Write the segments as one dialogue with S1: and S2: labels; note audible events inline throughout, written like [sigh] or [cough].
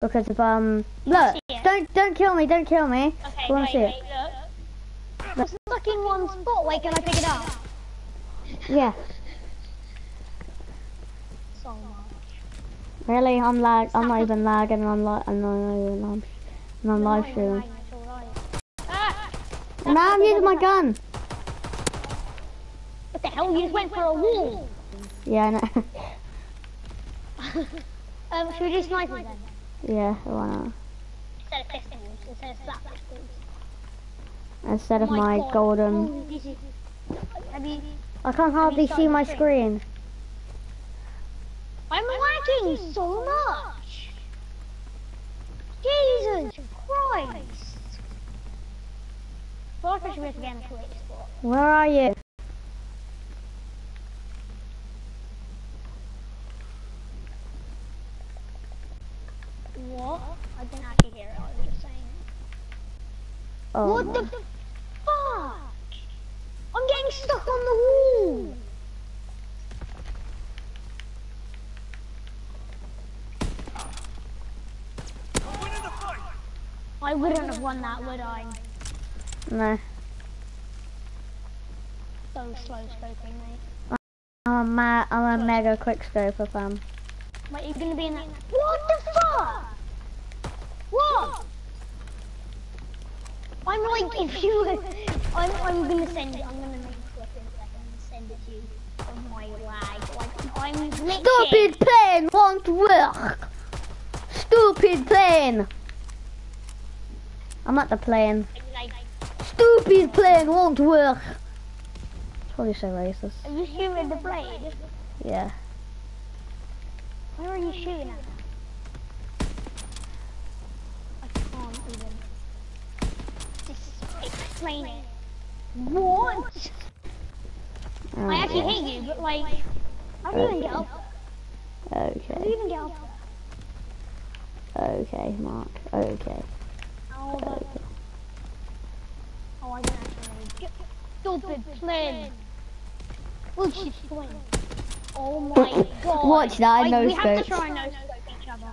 S1: Because of um look, don't don't kill me, don't kill me.
S2: Okay,
S1: I wanna
S2: wait,
S1: see
S2: wait,
S1: it.
S2: look. I'm stuck in one spot. Wait, can I pick it up?
S1: Yeah.
S2: So much.
S1: Really? I'm lag I'm not even lagging I'm like I'm not even I'm, and I'm live
S2: It's
S1: streaming.
S2: Ah!
S1: Now I'm using my gun.
S2: What the hell? You just went for a wall.
S1: Yeah, I know. [laughs] [laughs]
S2: um, should we do snipers then?
S1: Yeah, why not?
S2: Instead of pistols, instead of slap pistols.
S1: Instead of
S2: Oh
S1: my
S2: God.
S1: golden
S2: Oh, is- you?
S1: I can't hardly see my
S2: the
S1: screen.
S2: I'm lagging so much. Jesus Christ. Well, I should be again Twitch spot.
S1: Where are you?
S2: What? I didn't actually hear it. I was just saying.
S1: Oh
S2: what
S1: my.
S2: the fuck? I'm getting stuck on the wall. I wouldn't have won that, would I?
S1: No.
S2: So slow scoping, mate.
S1: I'm a I'm a mega quick scoper fam.
S2: Wait, you're gonna be in that. What the fuck? What? I'm like, if you, I'm, I'm gonna send it. I'm gonna make a clip in a second and send it to you. Oh my lag! Like, I'm glitching.
S1: Stupid plane won't work. Stupid plane. I'm at the plane.
S2: Like,
S1: Stupid plane won't work. Probably so racist.
S2: are you shooting the blade?
S1: Yeah.
S2: Where are you shooting at? I can't even. Explain it. What?
S1: Oh,
S2: I actually
S1: yeah.
S2: hate you, but like, how oh. do you even get up there? How do you
S1: Okay.
S2: even get up?
S1: Okay, Mark. Okay.
S2: Oh,
S1: Okay.
S2: oh I didn't actually get stupid plane. Which is plane. Oh my god.
S1: Watch that,
S2: Like,
S1: no
S2: We have to try and no scope each other.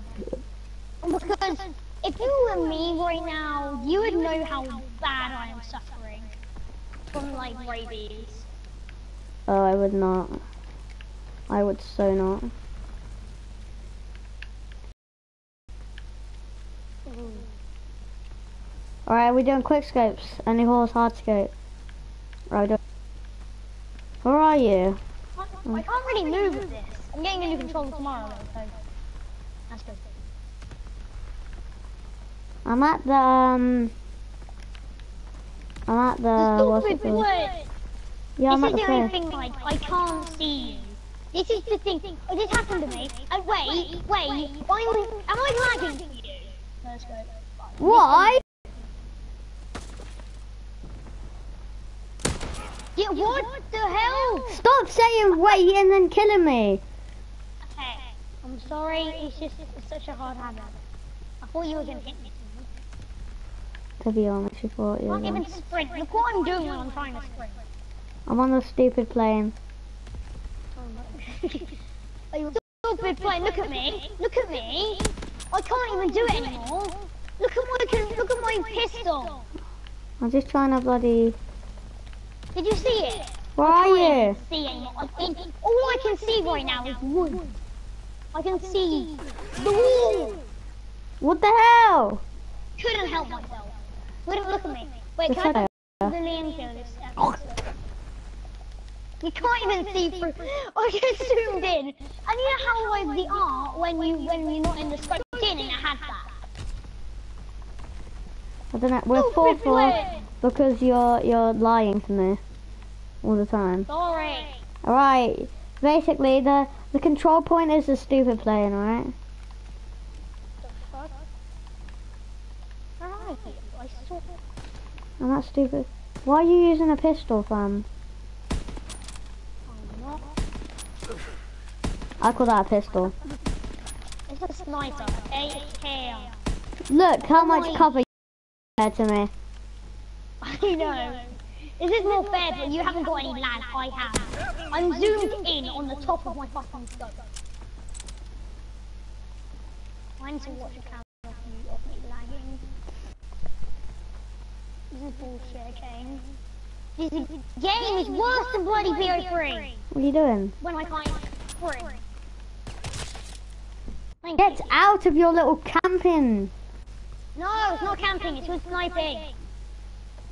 S2: Because if you were me right now, you would know how I suffering from like rabies.
S1: Oh, I would not. I would so not. Alright, we're doing quick scopes. Any horse hard scope. Right, Where are you?
S2: I, I can't really move with this. I'm getting a new controller tomorrow so that's good.
S1: I'm at the um. I'm at the what's it
S2: stupid
S1: called? Yeah, I'm
S2: this
S1: at
S2: is
S1: the
S2: only thing, like, I can't see you. This is the thing. Oh, this happened to me. And wait, wait, I'm, am I lagging you?
S1: Why?
S2: Yeah, what the hell?
S1: Stop saying wait and then killing me.
S2: Okay, I'm sorry, it's just it's such a hard habit. I thought you were gonna hit me.
S1: To be honest, thought you
S2: I can't even sprint. Look what I'm doing when I'm trying to sprint.
S1: I'm on the stupid plane. [laughs]
S2: You stupid plane? Look at me. Look at me. I can't even do it anymore. Look at my look at my pistol.
S1: I'm just trying to bloody.
S2: Did you see it?
S1: Where
S2: I
S1: are
S2: can't
S1: you?
S2: See anymore. I think all I can see right now is wood. I can see the wall.
S1: What the hell?
S2: Couldn't help myself. Wouldn't look at me. Wait,
S1: The
S2: can I the Liam kill? You can't even see through. [laughs] I just zoomed in, I you know how like the art when you when you're not in the scope in and it had that.
S1: I don't know. We're
S2: Oh,
S1: four four because you're you're lying to me all the time.
S2: Sorry.
S1: All right. Basically, the the control point is the stupid plane, all right?
S2: The fuck? I saw.
S1: I'm not stupid. Why are you using a pistol, fam? I call that a pistol.
S2: It's a sniper.
S1: Look how much cover you had to me.
S2: I know. Is this is more fair, but you haven't got any lag. I have. I'm zoomed in on the top of my fucking scope. I need to watch a camera. This is bullshit, okay? This is, game is worse than bloody BO3
S1: What are you doing?
S2: when I can't sprint. Thank
S1: Get
S2: you.
S1: out of your little camping.
S2: No, it's not camping, it's with sniping.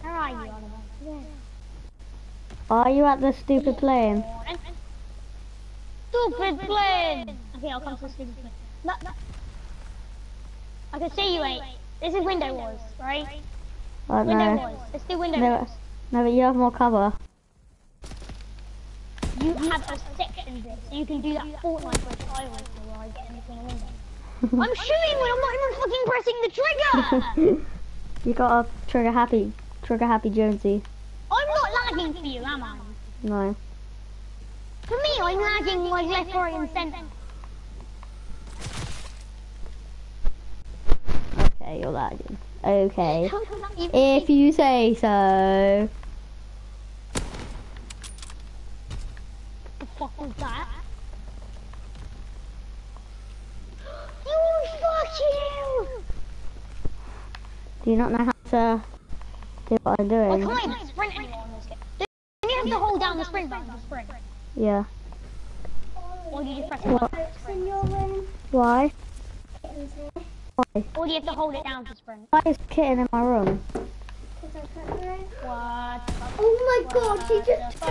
S2: Where are you, Oliver?
S1: Are you at the stupid plane?
S2: Stupid plane! Okay, I'll come to the stupid plane. No, no. I can see you, wait. This is Window Wars, right?
S1: Oh
S2: Window
S1: no.
S2: Wars. Let's do Window
S1: No,
S2: Wars.
S1: no, but you have more cover.
S2: You have a section bit, so you can do that Fortnite which I always do where I get in between a window. I'm shooting when I'm not even fucking pressing the trigger! [laughs]
S1: you got a trigger happy, trigger happy Jonesy.
S2: I'm not lagging for you, am I?
S1: No.
S2: For me, I'm lagging like left, right, and centre.
S1: Okay, you're lagging. Okay. If you say so.
S2: the fuck was that? You fuck you!
S1: Do you not know how to do what I'm
S2: I
S1: doing?
S2: can't even sprint anymore in this game. Don't you have to hold down the sprint button to sprint?
S1: Yeah.
S2: Or do you press one to sprint?
S1: Why? Why?
S2: Or do you have to hold it down to sprint?
S1: Why is kitten in my room?
S2: What?
S3: Oh my god, she just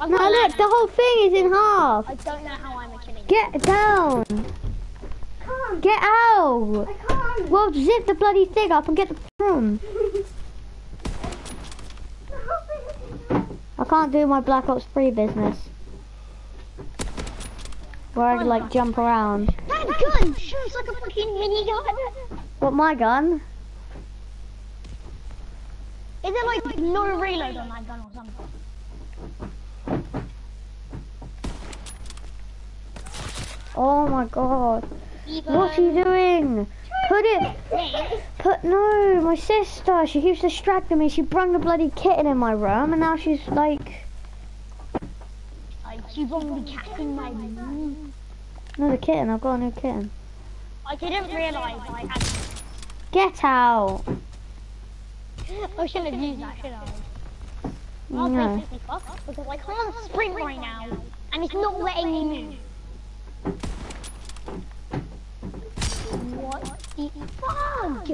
S2: I'm
S1: No,
S2: not
S1: look, the whole thing is in half.
S2: I don't know how I'm a killing.
S1: Get down.
S3: can't.
S1: Get out.
S3: I can't.
S1: Well, zip the bloody thing up and get the room. [laughs] I can't do my Black Ops 3 business. Where I like jump around.
S2: That gun shoots like a fucking minigun.
S1: What, my gun?
S2: Is there like no reload on that gun or something?
S1: Oh my god. What's he doing? Put it. Put no, my sister. She keeps distracting me. She brung the bloody kitten in my room, and now she's like,
S2: I keep on the my
S1: no, the kitten. I've got a new kitten.
S2: I didn't realise I had.
S1: Get out.
S2: I shouldn't have used that, should I? I'll
S1: No.
S2: because I can't sprint right now, and it's not letting me move. What the fuck?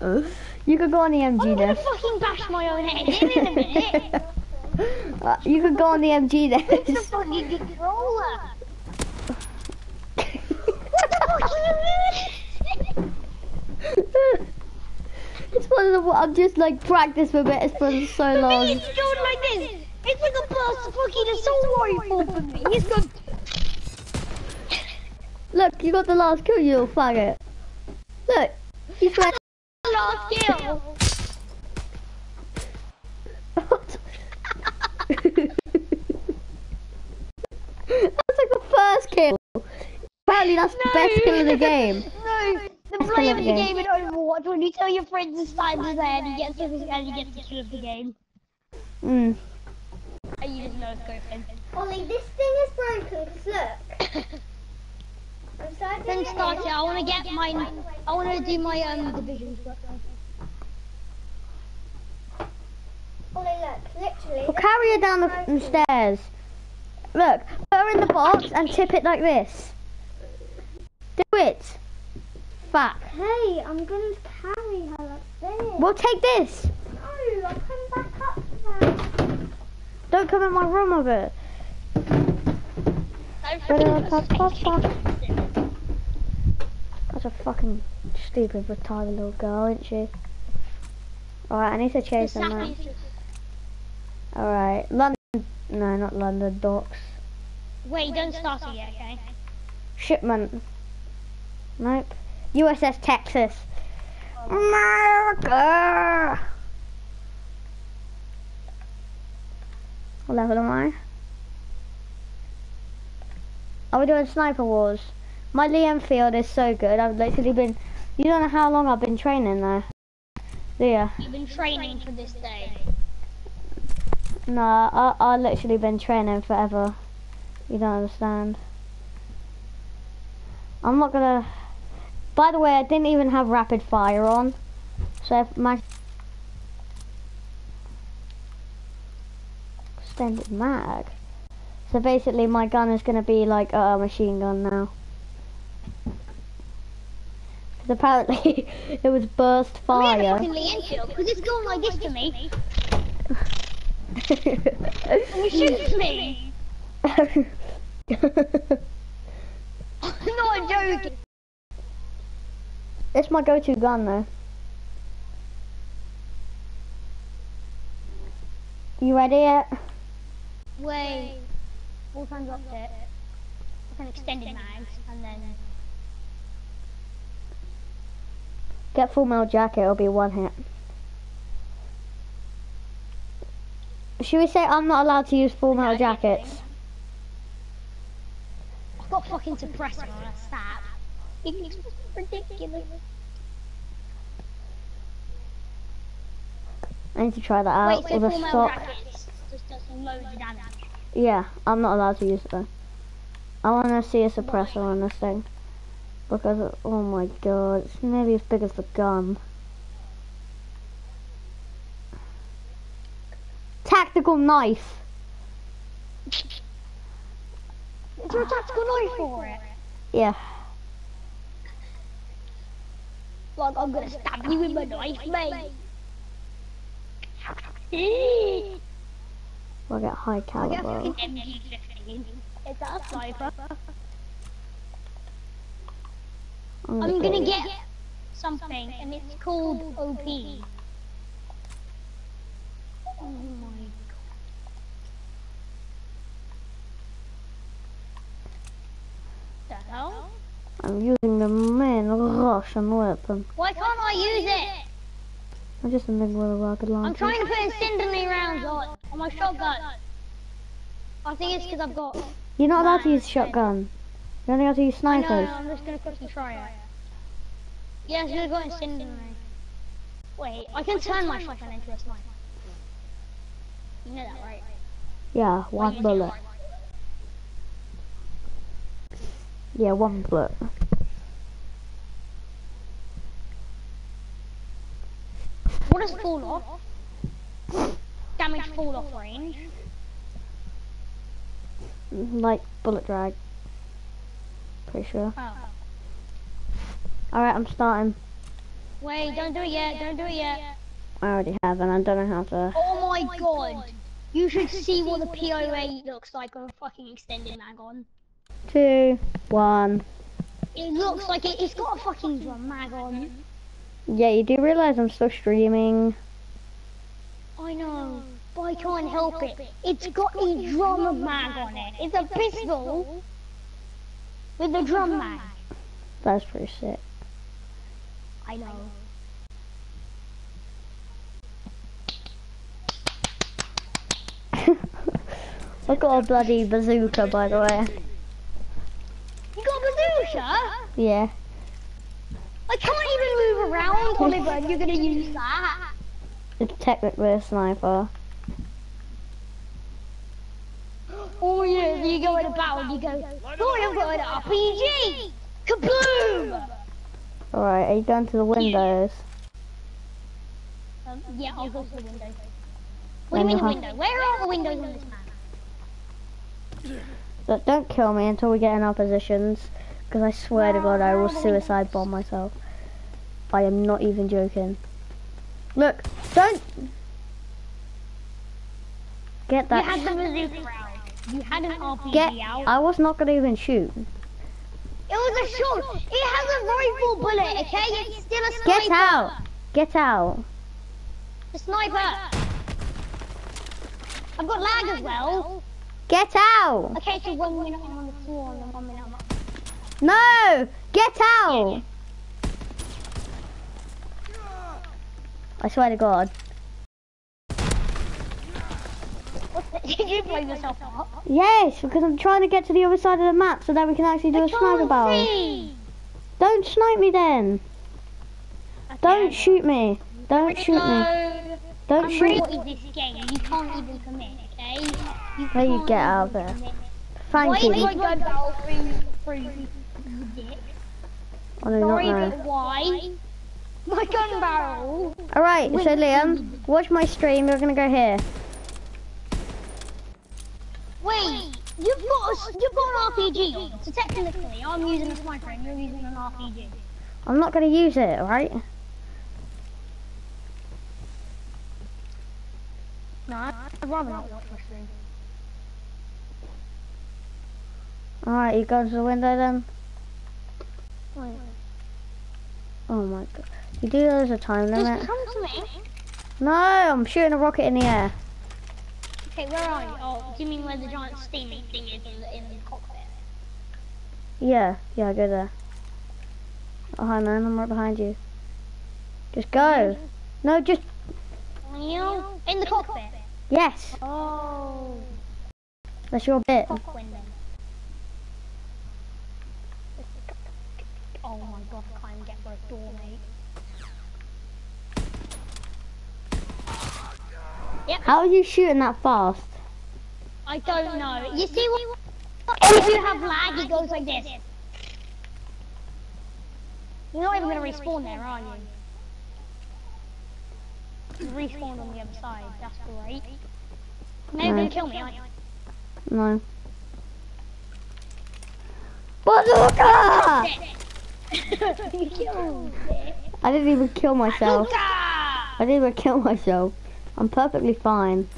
S2: I'm, [laughs]
S1: you could go on the
S2: I'm
S1: MG
S2: gonna
S1: then.
S2: fucking bash my own head in a minute. [laughs]
S1: Uh, you could go on the MG
S2: It's a
S1: then.
S2: fucking controller. What the fuck are you
S1: it's one of the. I'm just like practice for bit. It's for so
S2: For
S1: long.
S2: me, it's going like this. It's like a burst fucking assault rifle for me. It's got
S1: Look, you got the last kill, you little faggot. Look, you got the last kill. Apparently, that's the best kill [laughs] of the game.
S2: No, the
S1: Best
S2: play
S1: kill
S2: of
S1: of
S2: the
S1: the
S2: game in Overwatch when you tell your friends it's time to play and he gets the, and he gets the kill of the game.
S1: Mm.
S2: And you just know it's going in.
S3: Ollie, this thing is broken, because look. [coughs] I'm starting
S2: Then
S3: it
S2: start it. I want to get mine. I want to do my um divisions.
S3: Ollie, look, literally.
S1: Well, carry her down the f- stairs. Look, put her in the box and tip it like this. Do it. Fuck.
S3: Hey, I'm going to carry her like this.
S1: Well, take this.
S3: No, I'll come back up now.
S1: Don't come in my room with uh, it. That's a fucking stupid, retarded little girl, isn't she? Alright, I need to chase her now. Alright, London. No, not London, docks.
S2: Wait, don't start it yet, okay?
S1: Shipment. Nope. USS Texas. America! What level am I? Oh, Are we doing Sniper Wars? My Lee Enfield is so good. I've literally been. You don't know how long I've been training though. Do ya?
S2: You've been training for this day.
S1: No, I I literally been training forever. You don't understand. I'm not gonna. By the way, I didn't even have rapid fire on. So if my extended mag. So basically my gun is gonna be like a machine gun now. 'Cause apparently [laughs] it was burst
S2: I'm
S1: fire.
S2: gonna fucking Lee Enfield because it's going like this to me. [laughs] And shoots me. [laughs] I'm not joking.
S1: It's my go-to gun though. You ready yet?
S2: Wait. Full time dropped it. With an extended mags and then
S1: Get full metal jacket, it'll be one hit. Should we say I'm not allowed to use full metal jackets?
S2: I've got fucking suppressor on a stab. It's ridiculous.
S1: I need to try that
S2: Wait,
S1: out
S2: so
S1: with
S2: full
S1: a stock.
S2: just does loads of.
S1: Yeah, I'm not allowed to use it though. I want to see a suppressor on this thing. Because, oh my god, it's nearly as big as the gun. Tactical knife.
S2: Is there a tactical knife for it?
S1: Yeah.
S2: Like I'm gonna stab you with my knife, mate.
S1: We'll get high
S2: I get
S1: caliber.
S2: MG15. Is that a sniper?
S1: I'm
S2: I'm gonna get something, and it's called OP. Oh my god. The hell?
S1: I'm using Russian weapon.
S2: Why can't I use it?
S1: I'm just a big little rocket launcher.
S2: I'm trying to put incendiary rounds on, on my shotgun. I think it's because I've got.
S1: You're not allowed to use shotgun. You're only allowed to use
S2: I know,
S1: snipers.
S2: I'm just gonna quickly try it. Yeah, it's gonna go incendiary. Wait, I can turn my shotgun into a sniper. You know that, right?
S1: Yeah, one bullet. Yeah, one bullet.
S2: What does fall off? Damage fall off range.
S1: Like bullet drag. Pretty sure.
S2: Oh.
S1: Alright, I'm starting.
S2: Wait, don't do it yet, don't do it yet.
S1: I already have and I don't know how to.
S2: Oh my god. You should see what the POA looks like a fucking extended mag on.
S1: Two, one.
S2: It looks like it, it's got a fucking drum mag on.
S1: Yeah, you do realize I'm still streaming.
S2: I know, but I can't help it. It's got a drum mag on it. It's a pistol with a drum mag.
S1: That's pretty sick.
S2: I know. [laughs]
S1: Look got a bloody bazooka, by the way.
S2: You got a bazooka?
S1: Yeah.
S2: I can't even move around, Oliver, you're gonna use that.
S1: It's technically a sniper.
S2: Oh yeah, so you go in a battle you go, oh, I've got an RPG! Kaboom!
S1: Alright, are you going to the windows?
S2: Um, yeah, I'll go to the window.
S1: Then
S2: What do you mean the window? Where are the windows on this map?
S1: But don't kill me until we get in our positions. Because I swear to God, I will suicide bomb myself. I am not even joking. Look, don't... Get that.
S2: You had the bazooka round. You had an RPG
S1: Get...
S2: out.
S1: I was not going to even shoot.
S2: It was a shot. It has a rifle bullet, okay? It's still a sniper.
S1: Get out! Get out!
S2: A sniper. I've got lag as well.
S1: Get out!
S2: Okay, so one minute I'm on the floor and one minute.
S1: No! Get out! I swear to God.
S2: Did you blow yourself up?
S1: Yes, because I'm trying to get to the other side of the map so that we can actually do
S2: I
S1: a sniper
S2: see.
S1: Don't snipe me then.
S2: Okay,
S1: Don't shoot me. Don't shoot me. Don't
S2: I'm
S1: shoot.
S2: ready this game. You can't even commit, okay? You
S1: you get out of there.
S2: commit.
S1: Thank you.
S2: did I go battle through, through you dick?
S1: Oh, not
S2: Sorry, but why? My gun barrel.
S1: Alright, so Liam, watch my stream. We're gonna go here.
S2: Wait, you've got a, you've got an RPG on. So technically, I'm using a sniper and you're using an RPG.
S1: I'm not gonna use it, alright?
S2: No, I'd rather not watch my stream.
S1: Alright, you go to the window then.
S2: Wait.
S1: Oh my god. You do those a time limit.
S2: come to me.
S1: No, I'm shooting a rocket in the air.
S2: Okay, where are you? Oh, do you mean where the giant steaming thing is in the, in the cockpit?
S1: Yeah, yeah, go there. Oh hi man, I'm right behind you. Just go. Mm-hmm. No, just
S2: you? In the cockpit.
S1: yes.
S2: Oh.
S1: That's your bit.
S2: Cock window. I can't get for a door, mate.
S1: How are you shooting that fast?
S2: I don't know. You see what? If you have lag, it goes like this. You're not even gonna respawn there, are you? You respawned on the other side. That's great. Gonna
S1: No.
S2: kill me?
S1: No. Bazooka!
S2: You killed it.
S1: I didn't even kill myself. I didn't even kill myself. I'm perfectly fine.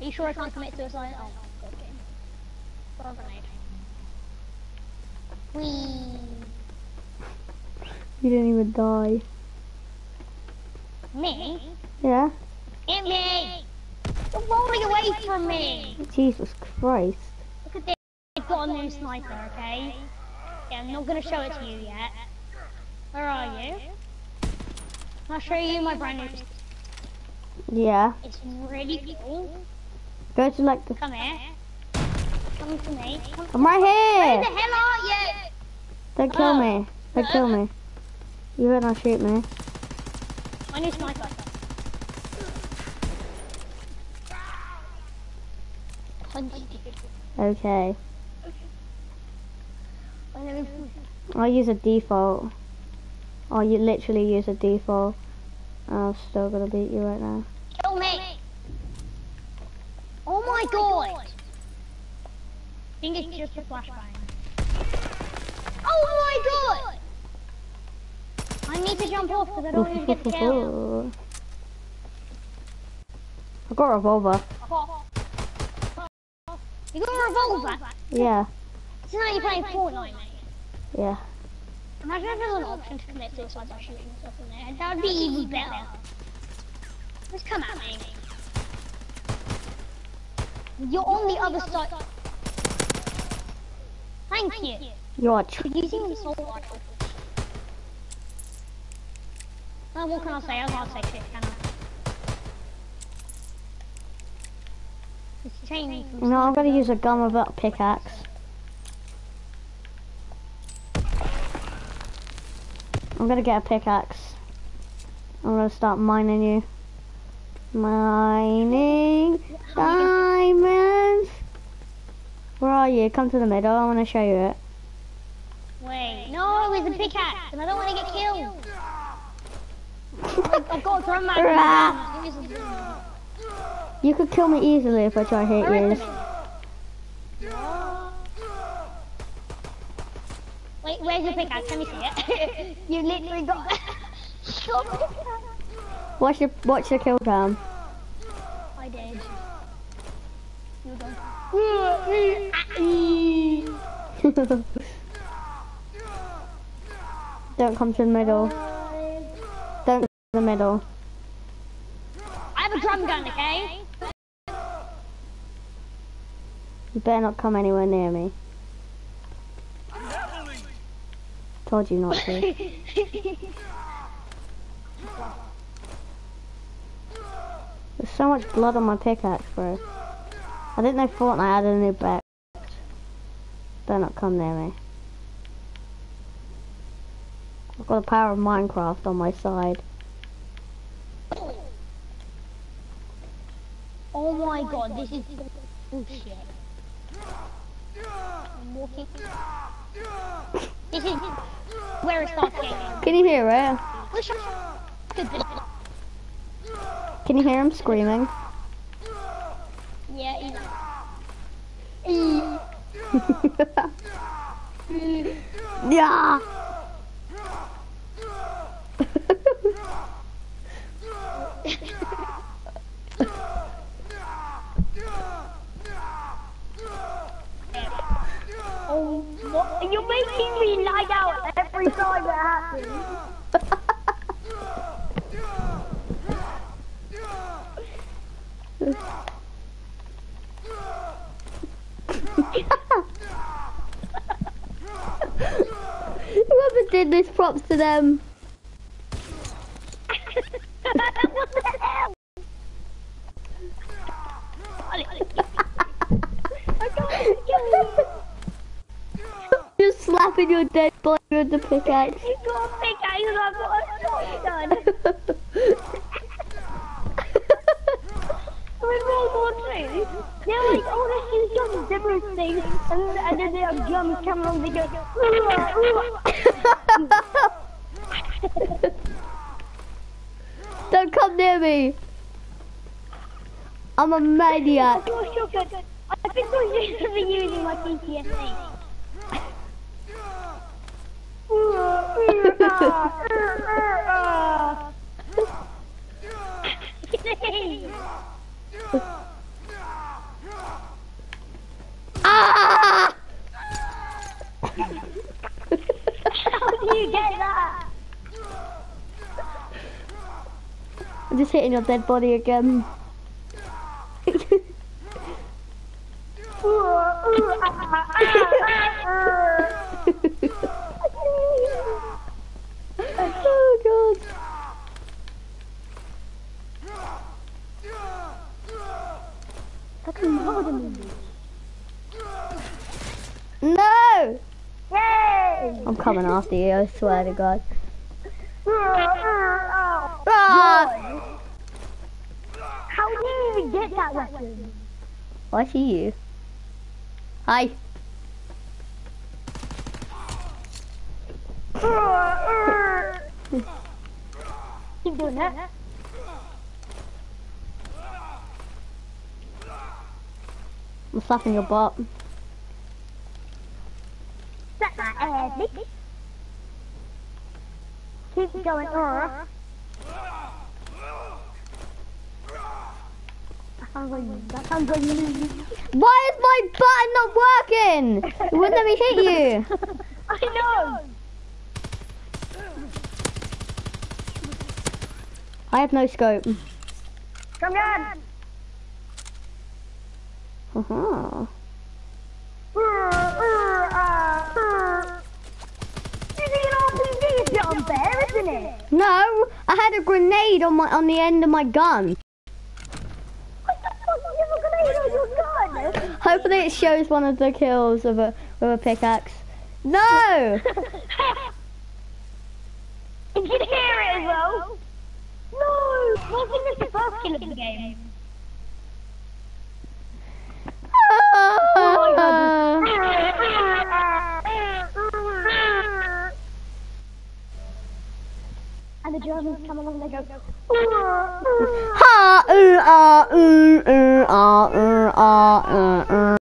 S2: Are you sure I can't commit suicide? Oh, okay. Throw a grenade. Whee!
S1: You didn't even die.
S2: Me?
S1: Yeah?
S2: Me! You're rolling away from me!
S1: Jesus Christ.
S2: Look at this. I've got a new sniper, okay? Yeah, I'm not gonna show it to you yet. Where are you? I'll show you my brand new.
S1: Yeah.
S2: It's really cool.
S1: Go to like the.
S2: Come here. Come to me. Come.
S1: I'm right here!
S2: Where the hell are you?
S1: Don't kill
S2: Oh.
S1: me. Don't kill me. You better not shoot me.
S2: My new sniper.
S1: Okay.
S2: My
S1: I'll use a default. Oh, you literally use a default. I'm still gonna beat you right now.
S2: Kill me! Oh my god! I think it's just a flashbang. Oh my god! I need to jump off because I don't even get [laughs] the kill.
S1: I got a revolver.
S2: You got a revolver?
S1: Yeah,
S2: So now you're playing Fortnite, mate.
S1: Yeah.
S2: Imagine if there was an option to commit suicide by shooting yourself in there. That would be even better. Just come at me. You're on the other side. Thank you.
S1: You are. Tr-
S2: You're using the assault rifle. Oh, what can I say? I can't say shit, can I? It's changed
S1: no, I'm gonna use a gun with a pickaxe. I'm gonna get a pickaxe. I'm gonna start mining you. Mining diamonds. Where are you? Come to the middle. I want to show you it.
S2: Wait, no, it's a pickaxe, and I don't want to get killed. [laughs] I've got a drum mag.
S1: Rah.
S2: Give me some-
S1: You could kill me easily if I try to hit you.
S2: Wait, where's your pickaxe? Let me see it. [laughs] you literally got. got a pickaxe.
S1: Watch your watch your kill cam.
S2: I did. You're done. [laughs]
S1: Don't come to the middle. Don't to the middle.
S2: I have a drum gun, okay?
S1: You better not come anywhere near me. Told you not to. There's so much blood on my pickaxe, bro. I didn't know Fortnite had a new back. Better not come near me. I've got the power of Minecraft on my side.
S2: oh my god, this is bullshit. I'm [laughs] walking. [laughs] This is where it starts getting.
S1: Can you hear it? Can you hear him screaming?
S2: Yeah, he's [laughs]
S1: yeah. [laughs]
S2: Oh, what? You're making me lie out every time it happens. [laughs]
S1: Whoever did this, props to them.
S2: what the hell? I can't kill
S1: Slapping your dead body with the pickaxe.
S2: you. You got a pickaxe and I've got a shotgun. When World War II, they're like, oh, let's do some different things. And, and then they have Germans come along, they go, "Ooh, ooh."
S1: Don't come near me. I'm a maniac.
S2: I think I should be using my PTSD. Ooh, ooh, you?
S1: I'm just hitting your dead body again.
S2: Ooh, ooh, ah, ah, ah,
S1: oh god.
S2: Fucking murder me.
S1: No!
S2: Yay!
S1: I'm coming after you, I swear to god.
S2: Ah.
S1: Ah!
S2: How do you even get that weapon?
S1: I see you. Hi.
S2: Keep doing that.
S1: I'm slapping your butt.
S2: My ass. Keep going, or. That sounds like, that sounds like me.
S1: Why is my button not working? It wouldn't let me hit you. [laughs]
S2: I know!
S1: I have no scope.
S2: Come on!
S1: Uh-huh.
S2: Using an RPG is a bit unfair, isn't it?
S1: No, I had a grenade on my on the end of my gun.
S2: What the fuck is a grenade on your gun?
S1: Hopefully it shows one of the kills of a with a pickaxe. No! [laughs]
S2: You can hear it as well. No! Think that's the first kill of the game.